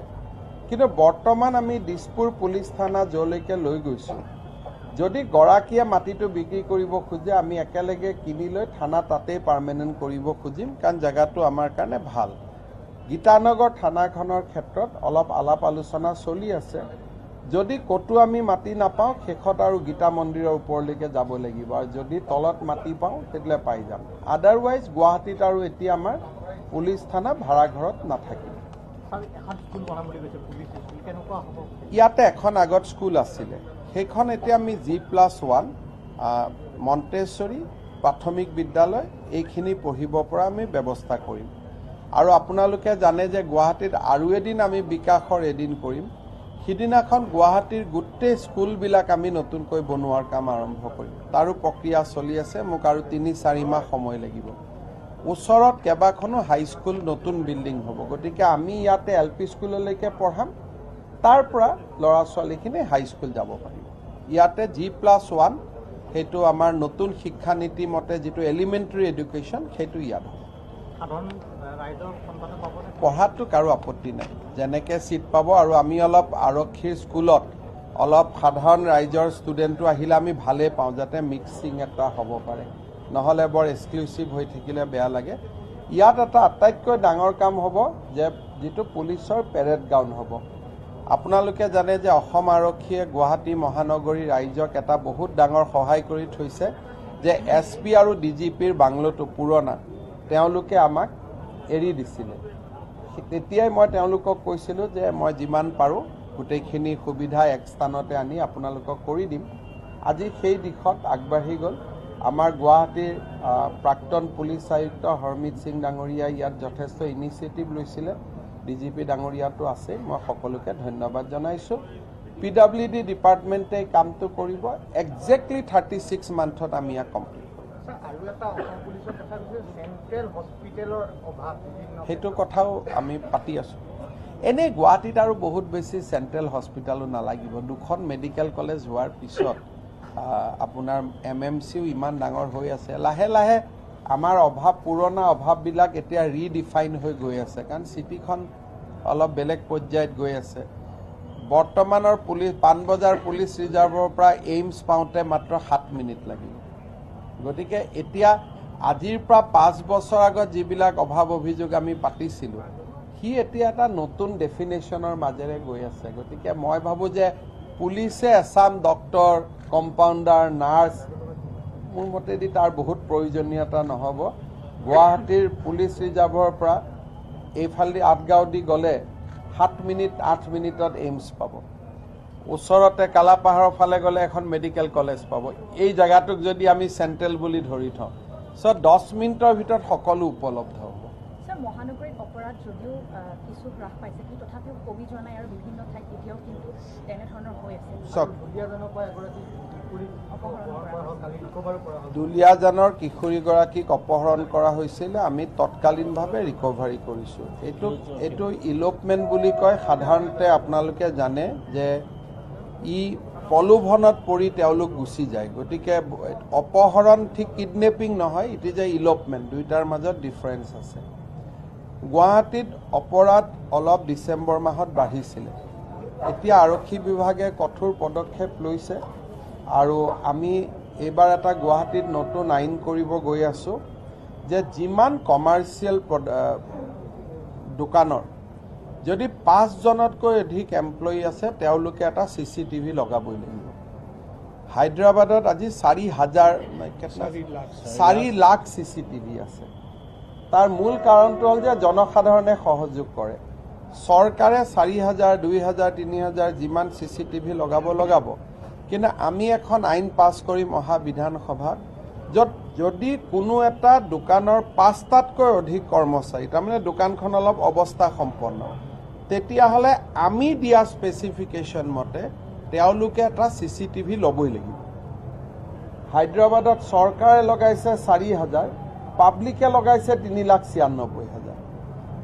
কিন্তু বৰ্তমান আমি দিছপুৰ পুলিচ থানা য'লৈকে লৈ গৈছোঁ। যদি গৰাকীয়ে মাটিটো বিক্ৰী কৰিব খোজে আমি একেলগে কিনি লৈ থানা তাতেই পাৰ্মানেণ্ট কৰিব খুজিম কাৰণ জেগাটো আমাৰ কাৰণে ভাল। গীতানগৰ থানাখনৰ ক্ষেত্ৰত অলপ আলাপ আলোচনা চলি আছে। যদি ক'তো আমি মাটি নাপাওঁ শেষত আৰু গীতা মন্দিৰৰ ওপৰলৈকে যাব লাগিব। আৰু যদি তলত মাটি পাওঁ তেতিয়াহ'লে পাই যাম। আদাৰৱাইজ গুৱাহাটীত আৰু এতিয়া আমাৰ পুলিচ থানা ভাড়াঘৰত নাথাকিব। ইয়াতে এখন আগত স্কুল আছিলে। সেইখন এতিয়া আমি জি প্লাছ ওৱান মন্তেশ্বৰী প্ৰাথমিক বিদ্যালয় এইখিনি পঢ়িব পৰা আমি ব্যৱস্থা কৰিম। আৰু আপোনালোকে জানে যে গুৱাহাটীত আৰু এদিন আমি বিকাশৰ এদিন কৰিম। সিদিনাখন গুৱাহাটীৰ গোটেই স্কুলবিলাক আমি নতুনকৈ বনোৱাৰ কাম আৰম্ভ কৰিম। তাৰো প্ৰক্ৰিয়া চলি আছে মোক আৰু তিনি চাৰি মাহ সময় লাগিব। ওচৰত কেইবাখনো হাইস্কুল নতুন বিল্ডিং হ'ব। গতিকে আমি ইয়াতে এল পি স্কুললৈকে পঢ়াম। তাৰ পৰা ল'ৰা ছোৱালীখিনি হাইস্কুল যাব পাৰিব। ইয়াতে জি প্লাছ ওৱান সেইটো আমাৰ নতুন শিক্ষানীতি মতে যিটো এলিমেণ্টেৰী এডুকেশ্যন সেইটো ইয়াত হ'ব পঢ়াটো কাৰো আপত্তি নাই। যেনেকৈ ছিট পাব আৰু আমি অলপ আৰক্ষীৰ স্কুলত অলপ সাধাৰণ ৰাইজৰ ষ্টুডেণ্টটো আহিলে আমি ভালেই পাওঁ যাতে মিক্সিং এটা হ'ব পাৰে। নহ'লে বৰ এক্সক্লুচিভ হৈ থাকিলে বেয়া লাগে। ইয়াত এটা আটাইতকৈ ডাঙৰ কাম হ'ব যে যিটো পুলিচৰ পেৰেড গ্ৰাউণ্ড হ'ব। আপোনালোকে জানে যে অসম আৰক্ষীয়ে গুৱাহাটী মহানগৰী ৰাইজক এটা বহুত ডাঙৰ সহায় কৰি থৈছে যে এছ পি আৰু ডি জি পিৰ বাংলোটো পুৰণা। তেওঁলোকে আমাক এৰি দিছিলে। তেতিয়াই মই তেওঁলোকক কৈছিলোঁ যে মই যিমান পাৰোঁ গোটেইখিনি সুবিধা এক স্থানতে আনি আপোনালোকক কৰি দিম। আজি সেই দিশত আগবাঢ়ি গ'ল। আমাৰ গুৱাহাটীৰ প্ৰাক্তন পুলিচ আয়ুক্ত হৰমিত সিং ডাঙৰীয়াই ইয়াত যথেষ্ট ইনিচিয়েটিভ লৈছিলে। ডি জি পি ডাঙৰীয়াটো আছে মই সকলোকে ধন্যবাদ জনাইছোঁ। পি ডাব্লিউ ডি ডিপাৰ্টমেণ্টে কামটো কৰিব। একজেক্টলি থাৰ্টি ছিক্স মান্থত আমি ইয়াক কমপ্লিট সেইটো কথাও আমি পাতি আছোঁ। এনেই গুৱাহাটীত আৰু বহুত বেছি চেণ্ট্ৰেল হস্পিটেলো নালাগিব। দুখন মেডিকেল কলেজ হোৱাৰ পিছত আপোনাৰ এম এম চিও ইমান ডাঙৰ হৈ আছে। লাহে লাহে আমাৰ অভাৱ পুৰণা অভাৱবিলাক এতিয়া ৰিডিফাইন হৈ গৈ আছে। কাৰণ চিটিখন অলপ বেলেগ পৰ্যায়ত গৈ আছে। বৰ্তমানৰ পুলিচ পাণবজাৰ পুলিচ ৰিজাৰ্ভৰ পৰা এইমছ পাওঁতে মাত্ৰ সাত মিনিট লাগিব গতিকে এতিয়া আজিৰ পৰা পাঁচ বছৰ আগত যিবিলাক অভাৱ অভিযোগ আমি পাতিছিলোঁ সি এতিয়া এটা নতুন ডেফিনেশ্যনৰ মাজেৰে গৈ আছে। গতিকে মই ভাবোঁ যে পুলিচে এছাম ডক্তৰ কম্পাউণ্ডাৰ নাৰ্ছ মোৰ মতেদি তাৰ বহুত প্ৰয়োজনীয়তা নহ'ব। গুৱাহাটীৰ পুলিচ ৰিজাৰ্ভৰ পৰা এইফালেদি আঠগাঁও দি গ'লে সাত মিনিট আঠ মিনিটত এইমছ পাব। ওচৰতে কালাপাহাৰৰ ফালে গ'লে এখন মেডিকেল কলেজ পাব। এই জেগাটোক যদি আমি চেণ্ট্ৰেল বুলি ধৰি থওঁ চ' দহ মিনিটৰ ভিতৰত সকলো উপলব্ধ হ'ব। ছাৰ মহানগৰীত অপৰাধ যদিও আহ, কিছু হ্ৰাস পাইছে কিন্তু তথাপিও কমি যোৱা নাই আৰু বিভিন্ন ঠাইত এতিয়াও কিন্তু তেনেধৰণৰ হৈ আছে। চাওক দুলীয়াজনৰ পৰা এগৰাকী কিশোৰী অপহৰণ কৰা হ'ল কালি ৰিকভাৰো কৰা হ'ল। দুলীয়াজানৰ কিশোৰীগৰাকীক অপহৰণ কৰা হৈছিলে আমি তৎকালীনভাৱে ৰিকভাৰী কৰিছোঁ। এইটো এইটো ইলপমেণ্ট বুলি কয়। সাধাৰণতে আপোনালোকে জানে যে ই প্ৰলোভনত পৰি তেওঁলোক গুচি যায়। গতিকে অপহৰণ ঠিক কিডনেপিং নহয় ইট ইজ এ ইলপমেণ্ট দুয়োটাৰ মাজত ডিফাৰেঞ্চ আছে। গুৱাহাটীত অপৰাধ অলপ ডিচেম্বৰ মাহত বাঢ়িছিলে। এতিয়া আৰক্ষী বিভাগে কঠোৰ পদক্ষেপ লৈছে আৰু আমি এইবাৰ এটা গুৱাহাটীত নতুন আইন কৰিব গৈ আছোঁ যে যিমান কমাৰ্চিয়েল দোকানৰ যদি পাঁচজনতকৈ অধিক এমপ্লয়ী আছে তেওঁলোকে এটা চি চি টিভি লগাবই লাগিব। হায়দৰাবাদত আজি চাৰি হাজাৰ? চাৰি লাখ চি চি টিভি আছে। তাৰ মূল কাৰণটো হ'ল যে জনসাধাৰণে সহযোগ কৰে। চৰকাৰে চাৰি হাজাৰ দুই হাজাৰ তিনি হাজাৰ যিমান চি চি টিভি লগাব লগাব কিন্তু আমি এখন আইন পাছ কৰিম অহা বিধানসভাত য'ত যদি কোনো এটা দোকানৰ পাঁচটাতকৈ অধিক কৰ্মচাৰী তাৰমানে দোকানখন অলপ অৱস্থা সম্পন্ন তেতিয়াহ'লে আমি দিয়া স্পেচিফিকেশ্যন মতে তেওঁলোকে এটা চি চি টিভি ল'বই লাগিব। হায়দৰাবাদত চৰকাৰে লগাইছে চাৰি হাজাৰ পাব্লিকে লগাইছে তিনি লাখ ছিয়ান্নব্বৈ হাজাৰ।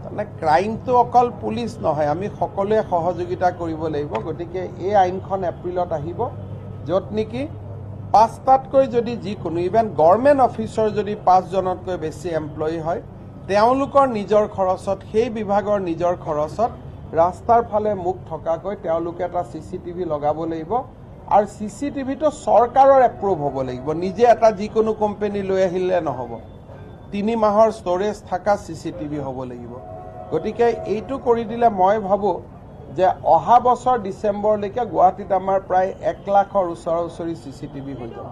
তাৰমানে ক্ৰাইমটো অকল পুলিচ নহয় আমি সকলোৱে সহযোগিতা কৰিব লাগিব গতিকে এই আইনখন এপ্ৰিলত আহিব য'ত নেকি পাঁচটাতকৈ যদি যিকোনো ইভেন গভৰ্ণমেণ্ট অফিচৰ যদি পাঁচজনতকৈ বেছি এমপ্লয়ী হয় তেওঁলোকৰ নিজৰ খৰচত সেই বিভাগৰ নিজৰ খৰচত ৰাস্তাৰ ফালে মুখ থকাকৈ তেওঁলোকে এটা চি চি টিভি লগাব লাগিব আৰু চি চি টিভিটো চৰকাৰৰ এপ্ৰুভ হ'ব লাগিব। নিজে এটা যিকোনো কোম্পানী লৈ আহিলে নহ'ব। তিনি মাহৰ ষ্ট'ৰেজ থকা চি চি টিভি হ'ব লাগিব। গতিকে এইটো কৰি দিলে মই ভাবোঁ যে অহা বছৰ ডিচেম্বৰলৈকে গুৱাহাটীত আমাৰ প্ৰায় এক লাখৰ ওচৰা ওচৰি চি চি টিভি হৈ যাব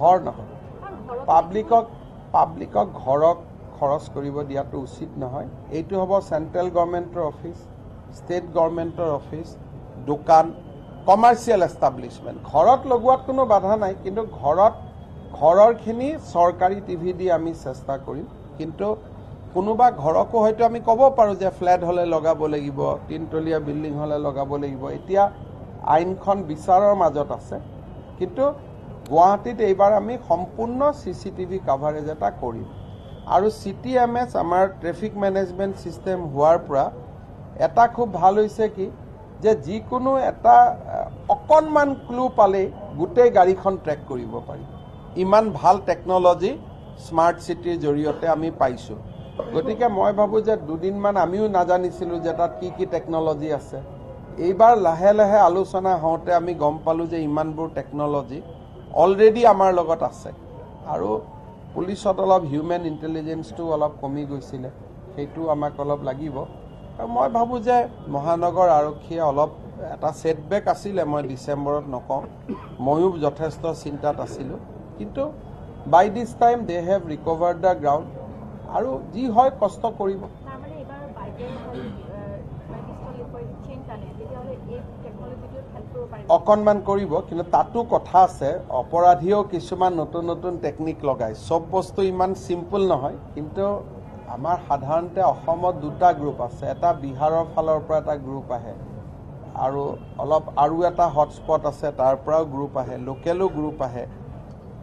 ঘৰ নহয়। পাব্লিকক পাব্লিকক ঘৰক খৰচ কৰিব দিয়াটো উচিত নহয়। এইটো হ'ব চেণ্ট্ৰেল গভৰ্ণমেণ্টৰ অফিচ ষ্টেট গভৰ্ণমেণ্টৰ অফিচ দোকান কমাৰ্চিয়েল এষ্টাব্লিছমেণ্ট ঘৰত লগোৱাত কোনো বাধা নাই কিন্তু ঘৰত ঘৰৰখিনি চৰকাৰী টিভি দি আমি চেষ্টা কৰিম। কিন্তু কোনোবা ঘৰকো হয়তো আমি ক'ব পাৰোঁ যে ফ্লেট হ'লে লগাব লাগিব তিনতলীয়া বিল্ডিং হ'লে লগাব লাগিব। এতিয়া আইনখন বিচাৰৰ মাজত আছে। কিন্তু গুৱাহাটীত এইবাৰ আমি সম্পূৰ্ণ চি চি টিভি কাভাৰেজ এটা কৰিম। আৰু চি টি এম এছ আমাৰ ট্ৰেফিক মেনেজমেণ্ট ছিষ্টেম হোৱাৰ পৰা এটা খুব ভাল হৈছে কি যে যিকোনো এটা অকণমান ক্লু পালেই গোটেই গাড়ীখন ট্ৰেক কৰিব পাৰি। ইমান ভাল টেকন'লজি স্মাৰ্ট চিটিৰ জৰিয়তে আমি পাইছোঁ। গতিকে মই ভাবোঁ যে দুদিনমান আমিও নাজানিছিলোঁ যে তাত কি কি টেকন'লজি আছে। এইবাৰ লাহে লাহে আলোচনা হওঁতে আমি গম পালোঁ যে ইমানবোৰ টেকন'লজি অলৰেডি আমাৰ লগত আছে। আৰু পুলিচত অলপ হিউমেন ইণ্টেলিজেঞ্চটো অলপ কমি গৈছিলে সেইটো আমাক অলপ লাগিব। আৰু মই ভাবোঁ যে মহানগৰ আৰক্ষীয়ে অলপ এটা ছেটবেক আছিলে মই ডিচেম্বৰত নকওঁ। ময়ো যথেষ্ট চিন্তাত আছিলোঁ। কিন্তু by this time they have recovered the ground আৰু যি হয় কষ্ট কৰিব তাৰমানে এইবাৰ বাইডেন চেঞ্জ আনে তেতিয়াহ'লে এই টেকন'লজিটোত হেল্প কৰিব পাৰিব অকণমান কৰিব কিন্তু তাতো কথা আছে অপৰাধীয়েও কিছুমান নতুন নতুন টেকনিক লগায়। চব বস্তু ইমান চিম্পুল নহয় কিন্তু আমাৰ সাধাৰণতে অসমত দুটা গ্ৰুপ আছে। এটা বিহাৰৰ ফালৰ পৰা এটা গ্ৰুপ আহে। আৰু অলপ আৰু এটা হটস্পট আছে তাৰ পৰাও গ্ৰুপ আহে। লোকেলো গ্ৰুপ আহে।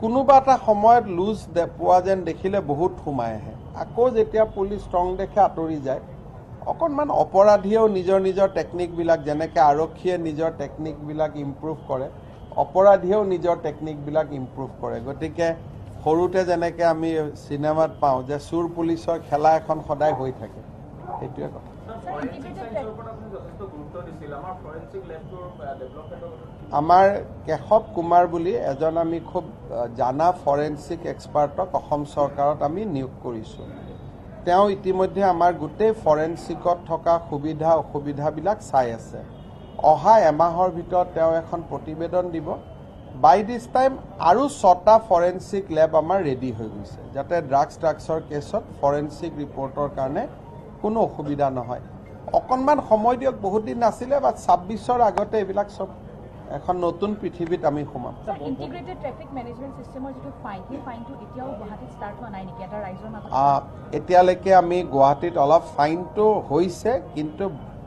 কোনোবা এটা সময়ত লুজ পোৱা যেন দেখিলে বহুত সোমাই আহে। আকৌ যেতিয়া পুলিচ ষ্ট্ৰং দেখে আঁতৰি যায়। অকণমান অপৰাধীয়েও নিজৰ নিজৰ টেকনিকবিলাক যেনেকৈ আৰক্ষীয়ে নিজৰ টেকনিকবিলাক ইম্প্ৰুভ কৰে অপৰাধীয়েও নিজৰ টেকনিকবিলাক ইম্প্ৰুভ কৰে। গতিকে সৰুতে যেনেকৈ আমি চিনেমাত পাওঁ যে চোৰ পুলিচৰ খেলা এখন সদায় হৈ থাকে সেইটোৱে কথা। আমাৰ কেশৱ কুমাৰ বুলি এজন আমি খুব জানা ফৰেনচিক এক্সপাৰ্টক অসম চৰকাৰত আমি নিয়োগ কৰিছোঁ। তেওঁ ইতিমধ্যে আমাৰ গোটেই ফৰেনচিকত থকা সুবিধা অসুবিধাবিলাক চাই আছে। অহা এমাহৰ ভিতৰত তেওঁ এখন প্ৰতিবেদন দিব। বাই দিছ টাইম আৰু ছটা ফৰেনচিক লেব আমাৰ ৰেডি হৈ গৈছে যাতে ড্ৰাগছ ড্ৰাগছৰ কেছত ফৰেনচিক ৰিপৰ্টৰ কাৰণে কোনো অসুবিধা নহয়। অকণমান সময় দিয়ক বহুত দিন নাছিলে বা ছাব্বিছৰ আগতে এইবিলাক চব এখন নতুন পৃথিৱীত আমি সোমাম। এটা এতিয়ালৈকে আমি গুৱাহাটীত অলপ ফাইনটো হৈছে কিন্তু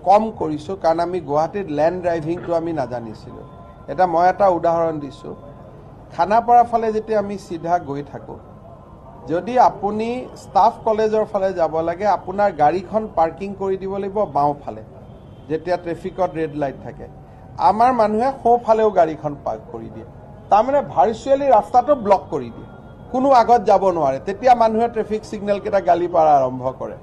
কম কৰিছোঁ কাৰণ আমি গুৱাহাটীত লেণ্ড ড্ৰাইভিংটো আমি নাজানিছিলোঁ। এতিয়া মই এটা উদাহৰণ দিছোঁ। খানাপাৰা ফালে যেতিয়া আমি চিধা গৈ থাকোঁ যদি আপুনি ষ্টাফ কলেজৰ ফালে যাব লাগে আপোনাৰ গাড়ীখন পাৰ্কিং কৰি দিব লাগিব বাওঁফালে যেতিয়া ট্ৰেফিকত ৰেড লাইট থাকে। আমাৰ মানুহে সোঁফালেও গাড়ীখন পাৰ্ক কৰি দিয়ে। তাৰমানে ভাৰ্চুৱেলি ৰাস্তাটো ব্লক কৰি দিয়ে। কোনো আগত যাব নোৱাৰে। তেতিয়া মানুহে ট্ৰেফিক ছিগনেলকেইটা গালি পাৰা আৰম্ভ কৰে।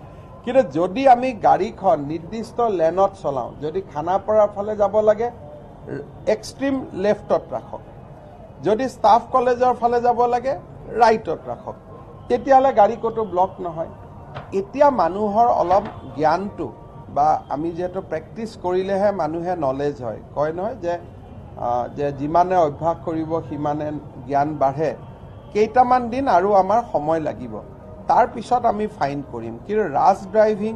কিন্তু যদি আমি গাড়ীখন নিৰ্দিষ্ট লেনত চলাওঁ যদি খানাপাৰাৰ ফালে যাব লাগে এক্সট্ৰিম লেফ্টত ৰাখক। যদি ষ্টাফ কলেজৰ ফালে যাব লাগে ৰাইটত ৰাখক। তেতিয়াহ'লে গাড়ী ক'তো ব্লক নহয়। এতিয়া মানুহৰ অলপ জ্ঞানটো বা আমি যিহেতু প্ৰেক্টিচ কৰিলেহে মানুহে নলেজ হয়। কয় নহয় যে যে যিমানে অভ্যাস কৰিব সিমানে জ্ঞান বাঢ়ে। কেইটামান দিন আৰু আমাৰ সময় লাগিব। তাৰ পিছত আমি ফাইন কৰিম। কিন্তু ৰাছ ড্ৰাইভিং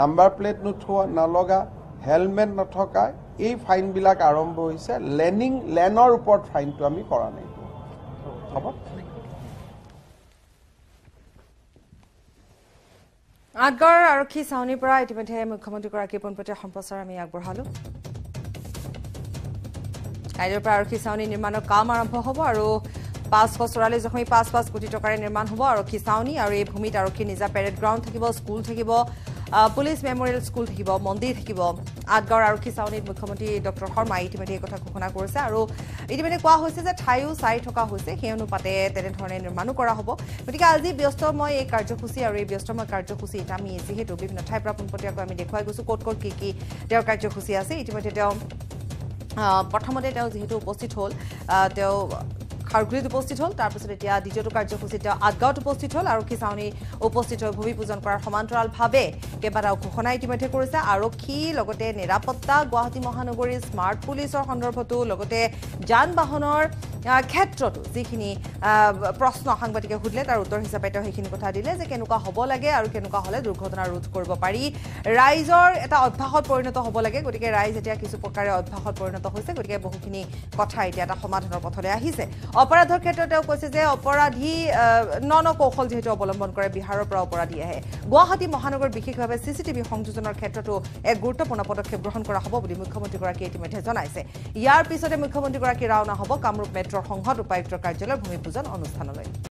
নাম্বাৰ প্লেট নোথোৱা নলগা হেলমেট নথকা এই ফাইনবিলাক আৰম্ভ হৈছে। লেনিং লেনৰ ওপৰত ফাইনটো আমি কৰা নাই। হ'ব? আঠগড় আৰক্ষী চাউনীৰ পৰা ইতিমধ্যে মুখ্যমন্ত্ৰীগৰাকীৰ পোনপটীয়া সম্প্ৰচাৰ আমি আগবঢ়ালো। কাইলৈৰ পৰা আৰক্ষী চাউনী নিৰ্মাণৰ কাম আৰম্ভ হ'ব আৰু পাঁচশ চৌৰাল্লিছ দশমিক পাঁচ পাঁচ কোটি টকাৰে নিৰ্মাণ হ'ব আৰক্ষী চাউনী আৰু এই ভূমিত আৰক্ষীৰ নিজা পেৰেড গ্ৰাউণ্ড থাকিব স্কুল থাকিব পুলিচ মেমৰিয়েল স্কুল থাকিব মন্দিৰ থাকিব। আঠগাঁৱৰ আৰক্ষী চাউনীত মুখ্যমন্ত্ৰী ডক্টৰ শৰ্মাই ইতিমধ্যে এই কথা ঘোষণা কৰিছে আৰু ইতিমধ্যে কোৱা হৈছে যে ঠাইও চাই থকা হৈছে সেই অনুপাতে তেনেধৰণে নিৰ্মাণো কৰা হ'ব। গতিকে আজি ব্যস্তময় এই কাৰ্যসূচী আৰু এই ব্যস্তময় কাৰ্যসূচীত আমি যিহেতু বিভিন্ন ঠাইৰ পৰা পোনপটীয়াকৈ আমি দেখুৱাই গৈছোঁ ক'ত ক'ত কি কি তেওঁৰ কাৰ্যসূচী আছে। ইতিমধ্যে তেওঁ প্ৰথমতে তেওঁ যিহেতু উপস্থিত হ'ল তেওঁ খাৰঘুলিত উপস্থিত হ'ল তাৰপিছত এতিয়া দ্বিতীয়টো কাৰ্যসূচীত তেওঁ আঠগাঁৱত উপস্থিত হ'ল আৰক্ষী চাউনী উপস্থিত হৈ ভূমি পূজন কৰাৰ সমান্তৰালভাৱে কেইবাটাও ঘোষণা ইতিমধ্যে কৰিছে। আৰক্ষী লগতে নিৰাপত্তা গুৱাহাটী মহানগৰীৰ স্মাৰ্ট পুলিচৰ সন্দৰ্ভতো লগতে যান বাহনৰ ক্ষেত্ৰতো যিখিনি প্ৰশ্ন সাংবাদিকে সুধিলে তাৰ উত্তৰ হিচাপে তেওঁ সেইখিনি কথা দিলে যে কেনেকুৱা হ'ব লাগে আৰু কেনেকুৱা হ'লে দুৰ্ঘটনা ৰোধ কৰিব পাৰি। ৰাইজৰ এটা অভ্যাসত পৰিণত হ'ব লাগে গতিকে ৰাইজ এতিয়া কিছু প্ৰকাৰে অভ্যাসত পৰিণত হৈছে গতিকে বহুখিনি কথা এতিয়া এটা সমাধানৰ পথলৈ আহিছে। অপৰাধৰ ক্ষেত্ৰত তেওঁ কৈছে যে অপৰাধী আহ, ন ন কৌশল যিহেতু অৱলম্বন কৰে বিহাৰৰ পৰা অপৰাধী আহে। গুৱাহাটী মহানগৰ বিশেষভাৱে চি চি টিভি সংযোজনৰ ক্ষেত্ৰতো এক গুৰুত্বপূৰ্ণ পদক্ষেপ গ্ৰহণ কৰা হ'ব বুলি মুখ্যমন্ত্ৰীগৰাকীয়ে ইতিমধ্যে জনাইছে। ইয়াৰ পিছতে মুখ্যমন্ত্ৰীগৰাকী ৰাওনা হ'ব কামৰূপ মেট্ৰৰ সংসদ উপায়ুক্তৰ কাৰ্যালয়ৰ ভূমি পূজন অনুষ্ঠানলৈ।